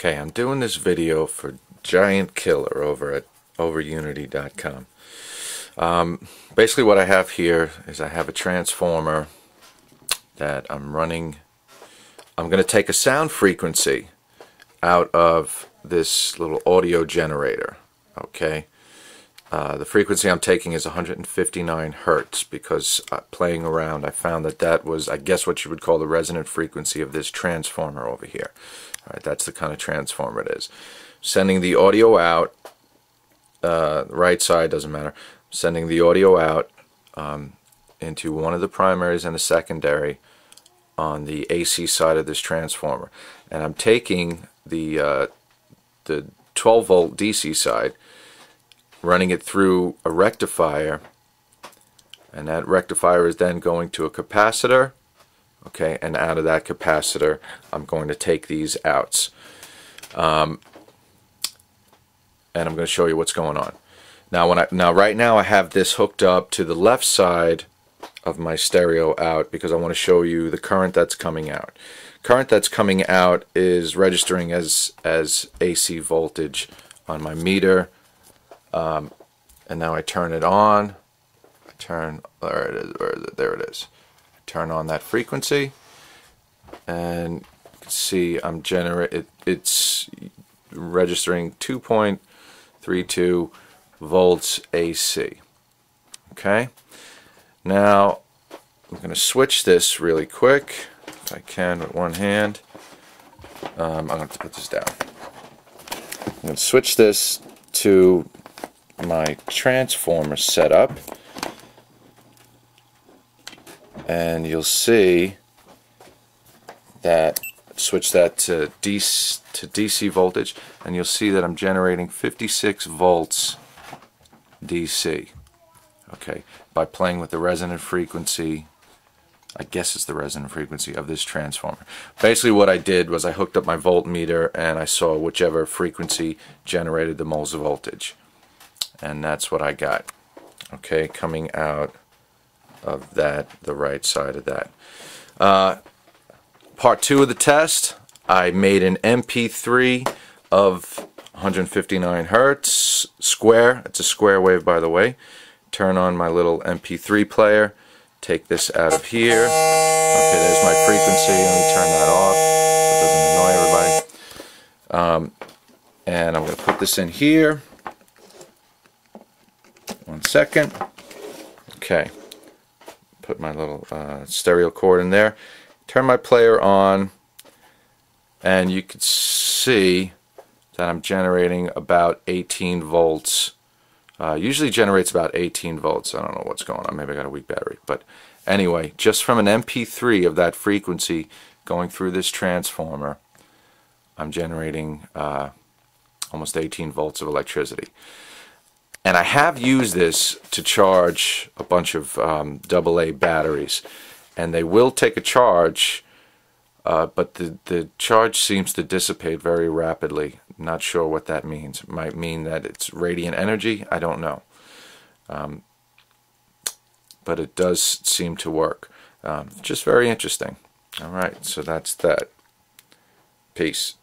Okay, I'm doing this video for Giant Killer over at overunity.com. Um, basically what I have here is I have a transformer that I'm running. I'm going to take a sound frequency out of this little audio generator. Okay, uh, the frequency I'm taking is 159 hertz because uh, playing around I found that that was I guess what you would call the resonant frequency of this transformer over here. All right, that's the kind of transformer it is. Sending the audio out, uh, right side doesn't matter. Sending the audio out um, into one of the primaries and the secondary on the AC side of this transformer, and I'm taking the uh, the 12 volt DC side running it through a rectifier. And that rectifier is then going to a capacitor. Okay and out of that capacitor I'm going to take these outs. Um, and I'm going to show you what's going on. Now when I now right now I have this hooked up to the left side of my stereo out because I want to show you the current that's coming out. Current that's coming out is registering as as AC voltage on my meter um, and now I turn it on. I turn, there it is, where is it? There it is. I turn on that frequency, and you can see I'm generate. It, it's registering 2.32 volts AC. Okay. Now I'm going to switch this really quick, if I can, with one hand. Um, I'm going to put this down. I'm going to switch this to my transformer setup. And you'll see that switch that to DC, to DC voltage and you'll see that I'm generating 56 volts DC okay by playing with the resonant frequency I guess it's the resonant frequency of this transformer. Basically what I did was I hooked up my voltmeter and I saw whichever frequency generated the most of voltage and that's what I got. Okay coming out of that the right side of that. Uh, part two of the test I made an MP3 of 159 hertz square. It's a square wave by the way. Turn on my little MP3 player. Take this out of here. Okay there's my frequency. Let me turn that off. So it doesn't annoy everybody. Um, and I'm going to put this in here second. Okay. Put my little uh, stereo cord in there. Turn my player on and you can see that I'm generating about 18 volts. Uh, usually generates about 18 volts. I don't know what's going on. Maybe I got a weak battery. But anyway, just from an MP3 of that frequency going through this transformer, I'm generating uh, almost 18 volts of electricity. And I have used this to charge a bunch of um, AA batteries. And they will take a charge, uh, but the, the charge seems to dissipate very rapidly. Not sure what that means. It might mean that it's radiant energy. I don't know. Um, but it does seem to work. Um, just very interesting. All right, so that's that. Peace.